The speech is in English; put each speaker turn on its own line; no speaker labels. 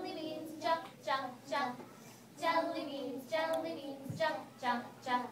jelly beans, jump, jump, jump. Jelly beans, jelly beans, jump, jump, jump.